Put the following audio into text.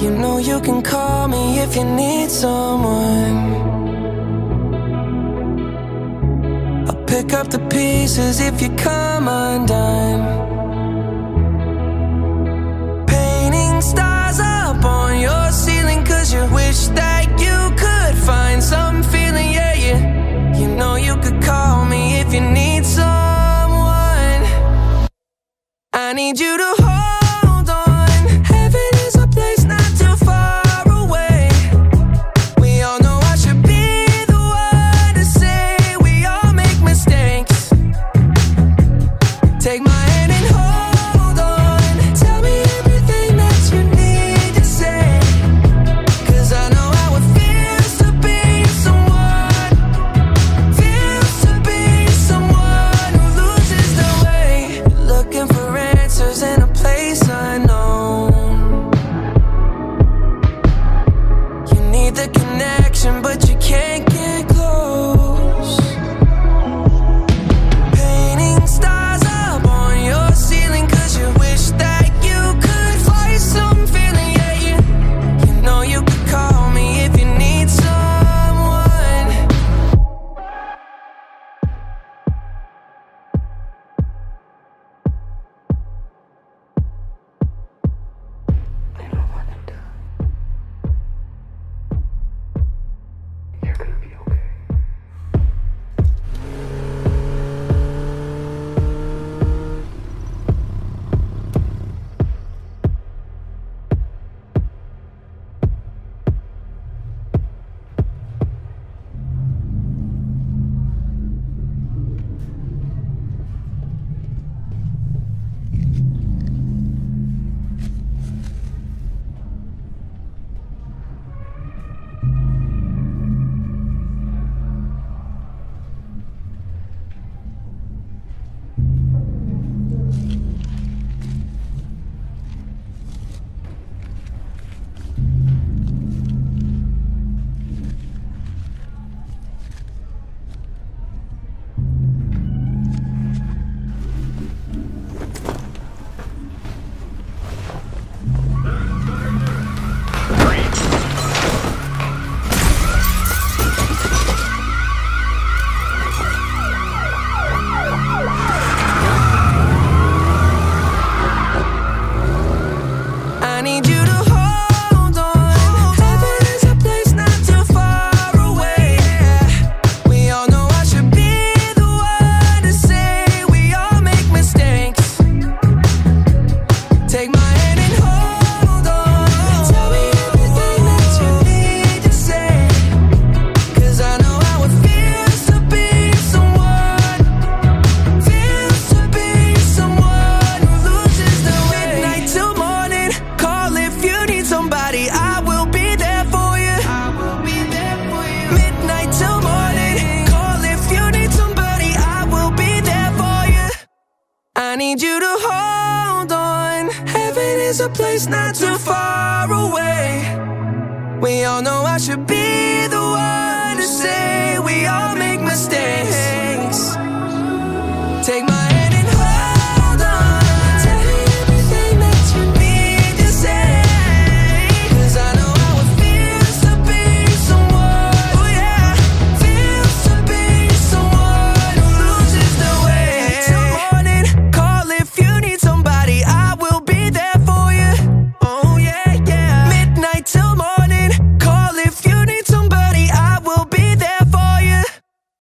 You know you can call me if you need someone. I'll pick up the pieces if you come undone. Painting stars up on your ceiling Cause you wish that you could find some feeling Yeah, yeah. You know you could call me if you need someone. I need you to need you to hold on. Heaven is a place not too far away. We all know I should be the one to say.